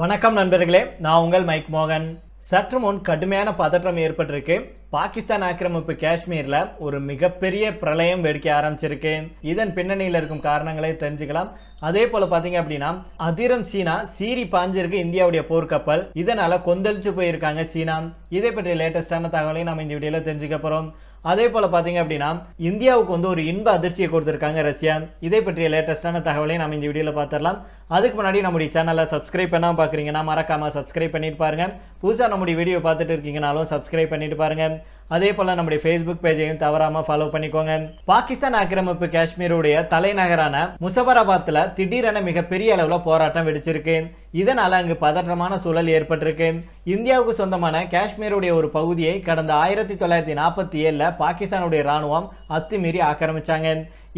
வணக்கம் நண்பர்களே நான் உங்கள் மைக் மோகன். சற்று முன் கடுமையான பதற்றம் ஏற்பட்டிருக்கு. பாகிஸ்தான் ஆக்கிரமிப்பு காஷ்மீரில் ஒரு மிகப்பெரிய பிரளயம் வெடிக்க ஆரம்பிச்சிருக்கு. இதன் பின்னணியில் இருக்கும் காரணங்களை தெரிஞ்சுக்கலாம். அதே போல் பார்த்தீங்க அப்படின்னா அதிரம் சீனா சீரி பாஞ்சிருக்கு இந்தியாவுடைய போர்க்கப்பல். இதனால் கொந்தளிச்சு போயிருக்காங்க சீனா. இதை பற்றி லேட்டஸ்டான தகவலையும் நம்ம இந்த வீடியோவில் தெரிஞ்சுக்க போகிறோம் அதே போல் பார்த்தீங்க அப்படின்னா இந்தியாவுக்கு வந்து ஒரு இன்ப அதிர்ச்சியை கொடுத்துருக்காங்க ரஷ்யா. இதை பற்றிய லேட்டஸ்ட்டான தகவலையும் நம்ம இந்த வீடியோவில் பார்த்துடலாம் அதுக்கு முன்னாடி நம்முடைய சேனலை சப்ஸ்கிரைப் பண்ணாம பார்க்குறீங்கன்னா மறக்காமல் சப்ஸ்கிரைப் பண்ணிட்டு பாருங்கள் புதுசாக நம்முடைய வீடியோ பார்த்துட்டு இருக்கீங்கனாலும் சப்ஸ்கிரைப் பண்ணிட்டு பாருங்கள் அதே போல் நம்முடைய ஃபேஸ்புக் பேஜையும் தவறாமல் ஃபாலோ பண்ணிக்கோங்க. பாகிஸ்தான் ஆக்கிரமிப்பு காஷ்மீருடைய தலைநகரான முசபராபாத்தில் திடீரென மிகப்பெரிய அளவில் போராட்டம் வெடிச்சிருக்கு. இதனால் அங்கு பதற்றமான சூழல் ஏற்பட்டிருக்கு. இந்தியாவுக்கு சொந்தமான காஷ்மீருடைய ஒரு பகுதியை கடந்த ஆயிரத்தி தொள்ளாயிரத்தி நாற்பத்தி ஏழில் பாகிஸ்தானுடைய ராணுவம் அத்துமீறி ஆக்கிரமிச்சாங்க.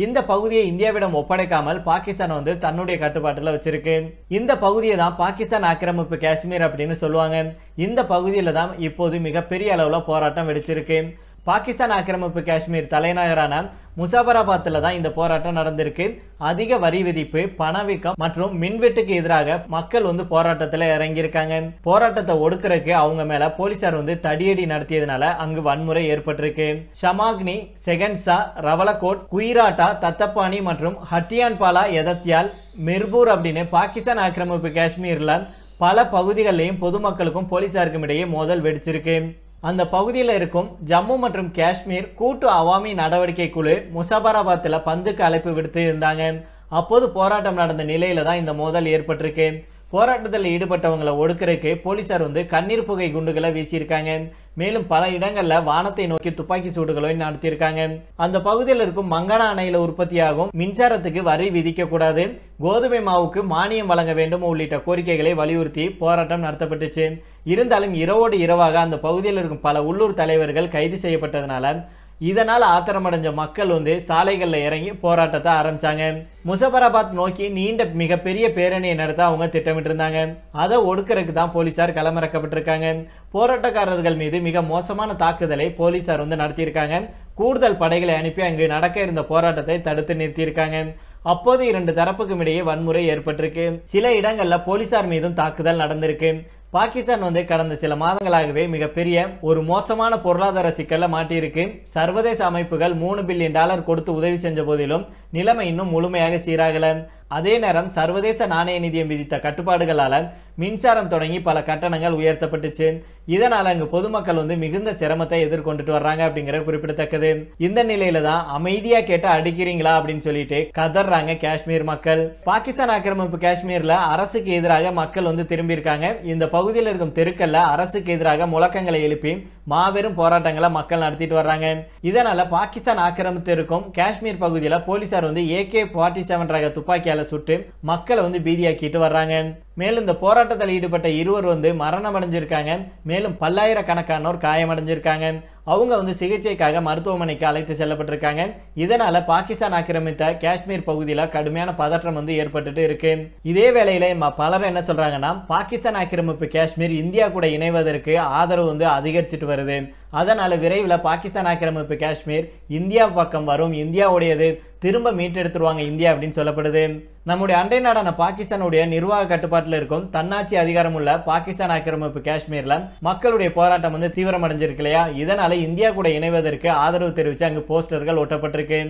இந்த பகுதியை இந்தியாவிடம் ஒப்படைக்காமல் பாகிஸ்தான் வந்து தன்னுடைய கட்டுப்பாட்டில் வச்சிருக்கு. இந்த பகுதியை தான் பாகிஸ்தான் ஆக்கிரமிப்பு காஷ்மீர் அப்படின்னு சொல்லுவாங்க. இந்த பகுதியில் தான் இப்போது மிகப்பெரிய அளவில் போராட்டம் வெடிச்சிருக்கு. பாகிஸ்தான் ஆக்கிரமிப்பு காஷ்மீர் தலைநகரான முசாபராபாத்தில் தான் இந்த போராட்டம் நடந்திருக்கு. அதிக வரி விதிப்பு பணவீக்கம் மற்றும் மின்வெட்டுக்கு எதிராக மக்கள் வந்து போராட்டத்தில் இறங்கியிருக்காங்க. போராட்டத்தை ஒடுக்கிறதுக்கு அவங்க மேல போலீசார் வந்து தடியடி நடத்தியதுனால அங்கு வன்முறை ஏற்பட்டிருக்கு. ஷமாக்னி செகன்சா ரவலகோட் குயிராட்டா தத்தப்பானி மற்றும் ஹட்டியான்பாலா எதத்தியால் மிர்பூர் அப்படின்னு பாகிஸ்தான் ஆக்கிரமிப்பு காஷ்மீரில் பல பகுதிகளிலையும் பொதுமக்களுக்கும் போலீசாருக்கும் இடையே மோதல் வெடிச்சிருக்கு. அந்த பகுதியில் இருக்கும் ஜம்மு மற்றும் காஷ்மீர் கூட்டு அவாமி நடவடிக்கை குழு முசாபராபாத்தில் பந்துக்கு அழைப்பு விடுத்து இருந்தாங்க அப்போது போராட்டம் நடந்த நிலையில தான் இந்த மோதல் ஏற்பட்டிருக்கு. போராட்டத்தில் ஈடுபட்டவங்களை ஒடுக்கிறதுக்கு போலீசார் வந்து கண்ணீர் புகை குண்டுகளை வீசியிருக்காங்க. மேலும் பல இடங்களில் வானத்தை நோக்கி துப்பாக்கி சூடுகளையும் நடத்தியிருக்காங்க. அந்த பகுதியில் இருக்கும் மங்கனா அணையில் உற்பத்தியாகும் மின்சாரத்துக்கு வரி விதிக்கக்கூடாது. கோதுமை மாவுக்கு மானியம் வழங்க வேண்டும் உள்ளிட்ட கோரிக்கைகளை வலியுறுத்தி போராட்டம் நடத்தப்பட்டுச்சு. இருந்தாலும் இரவோடு இரவாக அந்த பகுதியில் இருக்கும் பல உள்ளூர் தலைவர்கள் கைது செய்யப்பட்டதுனால இதனால் ஆத்திரமடைஞ்ச மக்கள் வந்து சாலைகளில் இறங்கி போராட்டத்தை ஆரம்பித்தாங்க முசபராபாத் நோக்கி நீண்ட மிகப்பெரிய பேரணியை நடத்த அவங்க திட்டமிட்டு இருந்தாங்க அதை ஒடுக்கிறதுக்கு தான் போலீசார் களமிறக்கப்பட்டிருக்காங்க. போராட்டக்காரர்கள் மீது மிக மோசமான தாக்குதலை போலீசார் வந்து நடத்தியிருக்காங்க. கூடுதல் படைகளை அனுப்பி அங்கு நடக்க இருந்த போராட்டத்தை தடுத்து நிறுத்தியிருக்காங்க. அப்போது இரண்டு தரப்புக்கும் இடையே வன்முறை ஏற்பட்டிருக்கு. சில இடங்களில் போலீசார் மீதும் தாக்குதல் நடந்திருக்கு. பாகிஸ்தான் வந்து கடந்த சில மாதங்களாகவே மிகப்பெரிய ஒரு மோசமான பொருளாதார சிக்கலை மாட்டியிருக்கு. சர்வதேச அமைப்புகள் மூணு பில்லியன் டாலர் கொடுத்து உதவி செஞ்ச போதிலும் நிலைமை இன்னும் முழுமையாக சீராகல. அதே நேரம் சர்வதேச நாணய நிதியம் விதித்த கட்டுப்பாடுகளால மின்சாரம் தொடங்கி பல கட்டணங்கள் உயர்த்தப்பட்டுச்சு. இதனால் அங்கு பொதுமக்கள் வந்து மிகுந்த சிரமத்தை எதிர்கொண்டுட்டு வர்றாங்க அப்படிங்கிற குறிப்பிடத்தக்கது. இந்த நிலையில தான் அமைதியா கேட்டு அடிக்கிறீங்களா அப்படின்னு சொல்லிட்டு கதறாங்க காஷ்மீர் மக்கள். பாகிஸ்தான் ஆக்கிரமிப்பு காஷ்மீர்ல அரசுக்கு எதிராக மக்கள் வந்து திரும்பியிருக்காங்க. இந்த பகுதியில் இருக்கும் தெருக்கல்ல அரசுக்கு எதிராக முழக்கங்களை எழுப்பி மாபெரும் போராட்டங்களை மக்கள் நடத்திட்டு வர்றாங்க. இதனால பாகிஸ்தான் ஆக்கிரமித்து இருக்கும் காஷ்மீர் பகுதியில் போலீசார் வந்து ஏகே ஃபார்ட்டி செவன் ரக துப்பாக்கியால சுட்டு மக்களை வந்து பீதியாக்கிட்டு வர்றாங்க. மேலும் இந்த போராட்டத்தில் ஈடுபட்ட இருவர் வந்து மரணம் அடைஞ்சிருக்காங்க மேலும் பல்லாயிரக்கணக்கானோர் காயமடைஞ்சிருக்காங்க. அவங்க வந்து சிகிச்சைக்காக மருத்துவமனைக்கு அழைத்து செல்லப்பட்டிருக்காங்க. இதனால பாகிஸ்தான் ஆக்கிரமித்த காஷ்மீர் பகுதியில் கடுமையான பதற்றம் வந்து ஏற்பட்டுட்டு இருக்கு. இதே வேளையில ம- பலர் என்ன சொல்றாங்கன்னா பாகிஸ்தான் ஆக்கிரமிப்பு காஷ்மீர் இந்தியா கூட இணைவதற்கு ஆதரவு வந்து அதிகரிச்சுட்டு வருது. அதனால் விரைவில் பாகிஸ்தான் ஆக்கிரமிப்பு காஷ்மீர் இந்தியா பக்கம் வரும். இந்தியாவுடையது திரும்ப மீட்டெடுத்துருவாங்க இந்தியா அப்படின்னு சொல்லப்படுது. நம்முடைய அண்டை நாடான பாகிஸ்தானுடைய நிர்வாக கட்டுப்பாட்டில் இருக்கும் தன்னாட்சி அதிகாரம் உள்ள பாகிஸ்தான் ஆக்கிரமிப்பு காஷ்மீரில் மக்களுடைய போராட்டம் வந்து தீவிரமடைஞ்சிருக்கு இல்லையா? இதனால இந்தியா கூட இணைவதற்கு ஆதரவு தெரிவித்து அங்கு போஸ்டர்கள் ஒட்டப்பட்டிருக்கு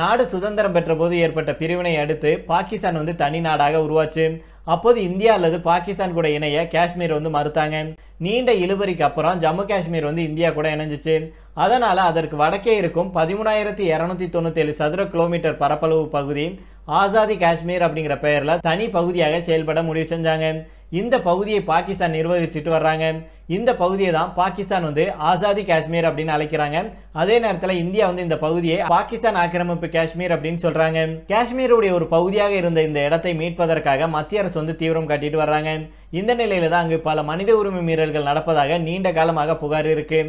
நாடு சுதந்திரம் பெற்ற போது ஏற்பட்ட பிரிவினை அடுத்து பாகிஸ்தான் வந்து தனி நாடாக உருவாச்சு. அப்போது இந்தியா அல்லது பாகிஸ்தான் கூட இணைய காஷ்மீர் வந்து மறுத்தாங்க. நீண்ட இழுபறிக்கு அப்புறம் ஜம்மு காஷ்மீர் வந்து இந்தியா கூட இணைஞ்சிச்சு. அதனால் அதற்கு வடக்கே இருக்கும் பதிமூணாயிரத்தி இரநூத்தி தொண்ணூத்தேழு சதுர கிலோமீட்டர் பரப்பளவு பகுதி ஆசாதி காஷ்மீர் அப்படிங்கிற பெயரில் தனி பகுதியாக செயல்பட முடிவு செஞ்சாங்க. இந்த பகுதியை பாகிஸ்தான் நிர்வகிச்சுட்டு வர்றாங்க. இந்த பகுதியை தான் பாகிஸ்தான் வந்து ஆசாதி காஷ்மீர் அப்படின்னு அழைக்கிறாங்க. அதே நேரத்தில் இந்தியா வந்து இந்த பகுதியை பாகிஸ்தான் ஆக்கிரமிப்பு காஷ்மீர் அப்படின்னு சொல்றாங்க. காஷ்மீருடைய ஒரு பகுதியாக இருந்த இந்த இடத்தை மீட்பதற்காக மத்திய அரசு வந்து தீவிரம் காட்டிட்டு வர்றாங்க. இந்த நிலையில தான் அங்கு பல மனித உரிமை மீறல்கள் நடப்பதாக நீண்ட காலமாக புகார் இருக்கு.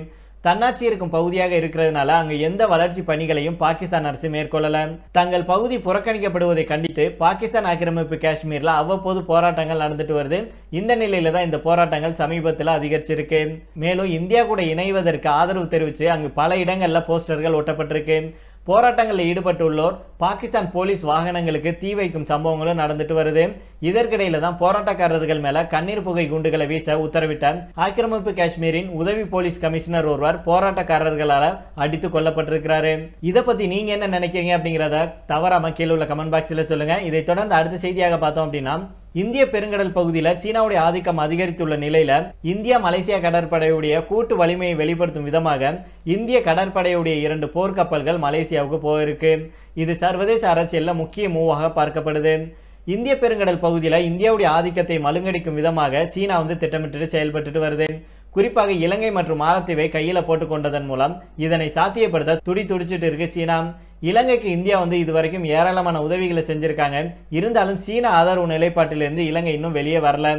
தன்னாட்சி இருக்கும் பகுதியாக இருக்கிறதுனால அங்கு எந்த வளர்ச்சி பணிகளையும் பாகிஸ்தான் அரசு மேற்கொள்ளல. தங்கள் பகுதி புறக்கணிக்கப்படுவதை கண்டித்து பாகிஸ்தான் ஆக்கிரமிப்பு காஷ்மீர்ல அவ்வப்போது போராட்டங்கள் நடந்துட்டு வருது. இந்த நிலையில தான் இந்த போராட்டங்கள் சமீபத்தில் அதிகரிச்சிருக்கு. மேலும் இந்தியா கூட இணைவதற்கு ஆதரவு தெரிவித்து அங்கு பல இடங்களில் போஸ்டர்கள் ஒட்டப்பட்டிருக்கு. போராட்டங்களில் ஈடுபட்டுள்ளோர் பாகிஸ்தான் போலீஸ் வாகனங்களுக்கு தீ வைக்கும் சம்பவங்களும் நடந்துட்டு வருது. இதற்கிடையில தான் போராட்டக்காரர்கள் மேல கண்ணீர் புகை குண்டுகளை வீச உத்தரவிட்டார் ஆக்கிரமிப்பு காஷ்மீரின் உதவி போலீஸ் கமிஷனர் ஒருவர் போராட்டக்காரர்களால் அடித்து கொல்லப்பட்டிருக்கிறாரு. இதை பத்தி நீங்க என்ன நினைக்கிறீங்க அப்படிங்கிறத தவறாம கீழே உள்ள கமெண்ட் பாக்ஸில் சொல்லுங்க. இதை தொடர்ந்து அடுத்த செய்தியாக பார்த்தோம் அப்படின்னா இந்திய பெருங்கடல் பகுதியில் சீனாவுடைய ஆதிக்கம் அதிகரித்துள்ள நிலையில இந்தியா மலேசியா கடற்படையுடைய கூட்டு வலிமையை வெளிப்படுத்தும் விதமாக இந்திய கடற்படையுடைய இரண்டு போர்க்கப்பல்கள் மலேசியாவுக்கு போயிருக்கு. இது சர்வதேச அரசியலில் முக்கிய மூவாக பார்க்கப்படுது. இந்திய பெருங்கடல் பகுதியில் இந்தியாவுடைய ஆதிக்கத்தை மழுங்கடிக்கும் விதமாக சீனா வந்து திட்டமிட்டு செயல்பட்டு வருது. குறிப்பாக இலங்கை மற்றும் மாலத்தீவை கையில் போட்டுக்கொண்டதன் மூலம் இதனை சாத்தியப்படுத்த துடி துடிச்சிட்டு இருக்கு சீனா. இலங்கைக்கு இந்தியா வந்து இது வரைக்கும் ஏராளமான உதவிகளை செஞ்சுருக்காங்க. இருந்தாலும் சீன ஆதரவு நிலைப்பாட்டிலிருந்து இலங்கை இன்னும் வெளியே வரல.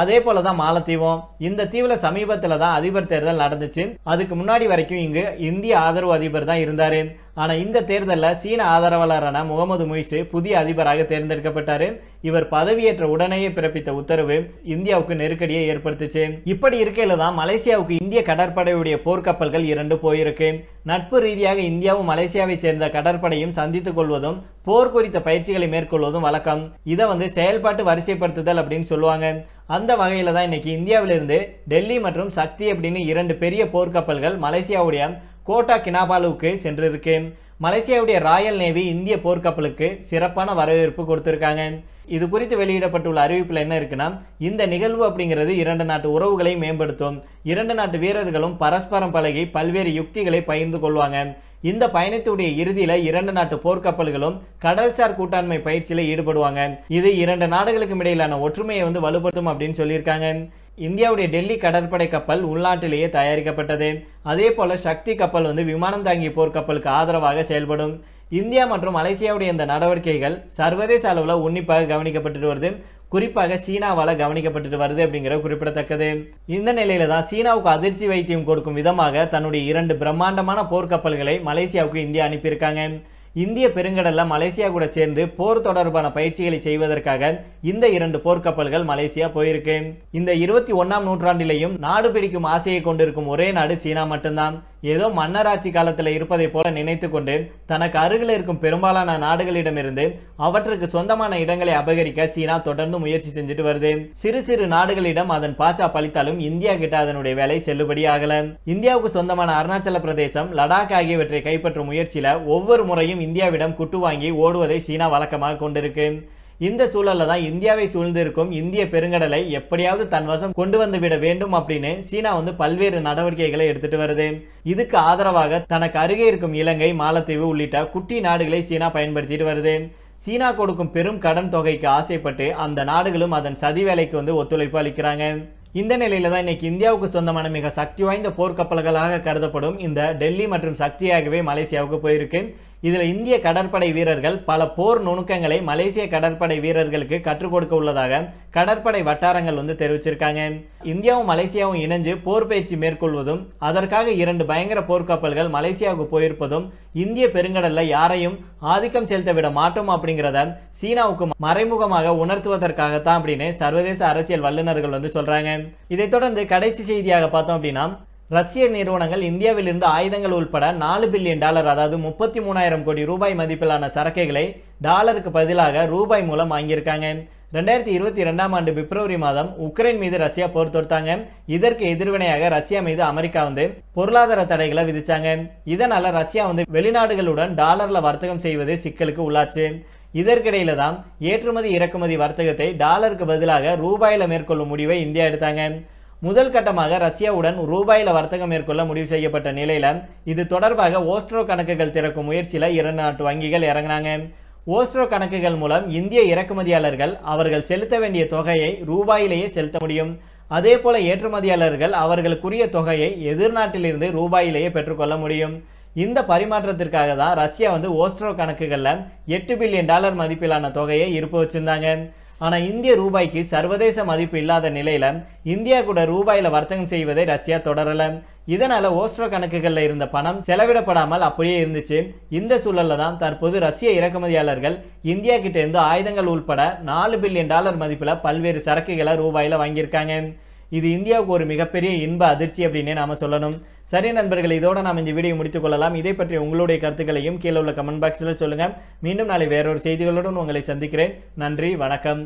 அதே போல தான் மாலத்தீவும். இந்த தீவில் சமீபத்தில் தான் அதிபர் தேர்தல் நடந்துச்சு. அதுக்கு முன்னாடி வரைக்கும் இங்கு இந்திய ஆதரவு அதிபர் தான் இருந்தார். ஆனால் இந்த தேர்தலில் சீன ஆதரவாளரான முகமது முய்சு புதிய அதிபராக தேர்ந்தெடுக்கப்பட்டார். இவர் பதவியேற்ற உடனேயே பிறப்பித்த உத்தரவு இந்தியாவுக்கு நெருக்கடியை ஏற்படுத்துச்சு. இப்படி இருக்கையில் தான் மலேசியாவுக்கு இந்திய கடற்படையுடைய போர்க்கப்பல்கள் இரண்டு போயிருக்கு. நட்பு ரீதியாக இந்தியாவும் மலேசியாவை சேர்ந்த கடற்படையும் சந்தித்துக் கொள்வதும் போர் குறித்த பயிற்சிகளை மேற்கொள்வதும் வழக்கம். இதை வந்து செயல்பாட்டு வரிசைப்படுத்துதல் அப்படின்னு சொல்லுவாங்க. அந்த வகையில் தான் இன்னைக்கு இந்தியாவிலிருந்து டெல்லி மற்றும் சக்தி அப்படின்னு இரண்டு பெரிய போர்க்கப்பல்கள் மலேசியாவுடைய கோட்டா கினாபாலுவுக்கு சென்றிருக்கு மலேசியாவுடைய ராயல் நேவி இந்திய போர்க்கப்பலுக்கு சிறப்பான வரவேற்பு கொடுத்திருக்காங்க. இது குறித்து வெளியிடப்பட்டுள்ள அறிவிப்பில் என்ன இருக்குன்னா இந்த நிகழ்வு அப்படிங்கிறது இரண்டு நாட்டு உறவுகளை மேம்படுத்தும். இரண்டு நாட்டு வீரர்களும் பரஸ்பரம் பழகி பல்வேறு யுக்திகளை பகிர்ந்து கொள்வாங்க. இந்த பயணத்துடைய இறுதியில இரண்டு நாட்டு போர்க்கப்பல்களும் கடல்சார் கூட்டாண்மை பயிற்சியில ஈடுபடுவாங்க. இது இரண்டு நாடுகளுக்கும் இடையிலான ஒற்றுமையை வந்து வலுப்படுத்தும் அப்படின்னு சொல்லியிருக்காங்க. இந்தியாவுடைய டெல்லி கடற்படை கப்பல் உள்நாட்டிலேயே தயாரிக்கப்பட்டது. அதே போல சக்தி கப்பல் வந்து விமானம் தாங்கிய போர்க்கப்பலுக்கு ஆதரவாக செயல்படும். இந்தியா மற்றும் மலேசியாவுடைய இந்த நடவடிக்கைகள் சர்வதேச அளவில் உன்னிப்பாக கவனிக்கப்பட்டு வருது. குறிப்பாக சீனாவால் கவனிக்கப்பட்டு வருது அப்படிங்கிற குறிப்பிடத்தக்கது. இந்த நிலையில தான் சீனாவுக்கு அதிர்ச்சி வைத்தியம் கொடுக்கும் விதமாக தன்னுடைய இரண்டு பிரம்மாண்டமான போர்க்கப்பல்களை மலேசியாவுக்கு இந்தியா அனுப்பியிருக்காங்க. இந்திய பெருங்கடல்ல மலேசியா கூட சேர்ந்து போர் தொடர்பான பயிற்சிகளை செய்வதற்காக இந்த இரண்டு போர்க்கப்பல்கள் மலேசியா போயிருக்கு. இந்த இருபத்தி ஒன்னாம் நூற்றாண்டிலையும் நாடு பிடிக்கும் ஆசையை கொண்டிருக்கும் ஒரே நாடு சீனா மட்டும்தான். ஏதோ மன்னராட்சி காலத்தில் இருப்பதை போல நினைத்து கொண்டு தனக்கு அருகில் இருக்கும் பெரும்பாலான நாடுகளிடமிருந்து அவற்றுக்கு சொந்தமான இடங்களை அபகரிக்க சீனா தொடர்ந்து முயற்சி செஞ்சுட்டு வருது. சிறு சிறு நாடுகளிடம் அதன் பாச்சா பழித்தாலும் இந்தியா கிட்ட அதனுடைய வேலை செல்லுபடி ஆகல. இந்தியாவுக்கு சொந்தமான அருணாச்சல பிரதேசம் லடாக் ஆகியவற்றை கைப்பற்றும் முயற்சியில ஒவ்வொரு முறையும் இந்தியாவிடம் குட்டு வாங்கி ஓடுவதை சீனா வழக்கமாக கொண்டிருக்கு. இந்த சூழலில் தான் இந்தியாவை சூழ்ந்திருக்கும் இந்திய பெருங்கடலை எப்படியாவது தன் வசம் கொண்டு வந்து விட வேண்டும் அப்படின்னு சீனா வந்து பல்வேறு நடவடிக்கைகளை எடுத்துட்டு வருது. இதுக்கு ஆதரவாக தனக்கு அருகே இருக்கும் இலங்கை மாலத்தீவு உள்ளிட்ட குட்டி நாடுகளை சீனா பயன்படுத்திட்டு வருது. சீனா கொடுக்கும் பெரும் கடன் தொகைக்கு ஆசைப்பட்டு அந்த நாடுகளும் அதன் சதி வேலைக்கு வந்து ஒத்துழைப்பு அளிக்கிறாங்க. இந்த நிலையில தான் இன்னைக்கு இந்தியாவுக்கு சொந்தமான மிக சக்தி வாய்ந்த போர்க்கப்பல்களாக கருதப்படும் இந்த டெல்லி மற்றும் சக்தியாகவே மலேசியாவுக்கு போயிருக்கு. இதில் இந்திய கடற்படை வீரர்கள் பல போர் நுணுக்கங்களை மலேசிய கடற்படை வீரர்களுக்கு கற்றுக் கொடுக்க உள்ளதாக கடற்படை வட்டாரங்கள் வந்து தெரிவிச்சிருக்காங்க. இந்தியாவும் மலேசியாவும் இணைஞ்சு போர் பயிற்சி மேற்கொள்வதும் அதற்காக இரண்டு பயங்கர போர்க்கப்பல்கள் மலேசியாவுக்கு போயிருப்பதும் இந்திய பெருங்கடலில் யாரையும் ஆதிக்கம் செலுத்த விட மாட்டோம் அப்படிங்கிறத சீனாவுக்கு மறைமுகமாக உணர்த்துவதற்காகத்தான் அப்படின்னு சர்வதேச அரசியல் வல்லுநர்கள் வந்து சொல்றாங்க. இதைத் தொடர்ந்து கடைசி செய்தியாக பார்த்தோம் அப்படின்னா ரஷ்ய நிறுவனங்கள் இந்தியாவிலிருந்து ஆயுதங்கள் உள்பட நாலு பில்லியன் டாலர் அதாவது முப்பத்தி மூணாயிரம் கோடி ரூபாய் மதிப்பிலான சரக்குகளை டாலருக்கு பதிலாக ரூபாய் மூலம் வாங்கியிருக்காங்க. ரெண்டாயிரத்தி இருபத்தி ரெண்டாம் ஆண்டு பிப்ரவரி மாதம் உக்ரைன் மீது ரஷ்யா போர் தொடுத்தாங்க. இதற்கு எதிர்வினையாக ரஷ்யா மீது அமெரிக்கா வந்து பொருளாதார தடைகளை விதிச்சாங்க. இதனால ரஷ்யா வந்து வெளிநாடுகளுடன் டாலர்ல வர்த்தகம் செய்வது சிக்கலுக்கு உள்ளாச்சு. இதற்கிடையில தான் ஏற்றுமதி இறக்குமதி வர்த்தகத்தை டாலருக்கு பதிலாக ரூபாயில மேற்கொள்ளும் முடிவை இந்தியா எடுத்தாங்க. முதல் கட்டமாக ரஷ்யாவுடன் ரூபாயில வர்த்தகம் மேற்கொள்ள முடிவு செய்யப்பட்ட நிலையில இது தொடர்பாக ஓஸ்ட்ரோ கணக்குகள் திறக்கும் முயற்சியில இரண்டு நாட்டு வங்கிகள் இறங்கினாங்க. ஓஸ்ட்ரோ கணக்குகள் மூலம் இந்திய இறக்குமதியாளர்கள் அவர்கள் செலுத்த வேண்டிய தொகையை ரூபாயிலேயே செலுத்த முடியும். அதே போல ஏற்றுமதியாளர்கள் அவர்களுக்குரிய தொகையை எதிர்நாட்டிலிருந்து ரூபாயிலேயே பெற்றுக்கொள்ள முடியும். இந்த பரிமாற்றத்திற்காக தான் ரஷ்யா வந்து ஓஸ்ட்ரோ கணக்குகளில் எட்டு பில்லியன் டாலர் மதிப்பிலான தொகையை இருப்பு வச்சிருந்தாங்க. ஆனால் இந்திய ரூபாய்க்கு சர்வதேச மதிப்பு இல்லாத நிலையில் இந்தியா கூட ரூபாயில் வர்த்தகம் செய்வதை ரஷ்யா தொடரல. இதனால் ஓஸ்ட்ரோ கணக்குகளில் இருந்த பணம் செலவிடப்படாமல் அப்படியே இருந்துச்சு. இந்த சூழல்ல தான் தற்போது ரஷ்ய இறக்குமதியாளர்கள் இந்தியா கிட்டேருந்து ஆயுதங்கள் உள்பட நாலு பில்லியன் டாலர் மதிப்பில் பல்வேறு சரக்குகளை ரூபாயில் வாங்கியிருக்காங்க. இது இந்தியாவுக்கு ஒரு மிகப்பெரிய இன்ப அதிர்ச்சி அப்படின்னே நாம சொல்லணும். சரி நண்பர்கள் இதோட நாம் இந்த வீடியோ முடித்துக்கொள்ளலாம் இதை பற்றி உங்களுடைய கருத்துக்களையும் கீழே உள்ள கமெண்ட் பாக்ஸில் சொல்லுங்கள் மீண்டும் நாளை வேறொரு செய்திகளுடன் உங்களை சந்திக்கிறேன். நன்றி வணக்கம்.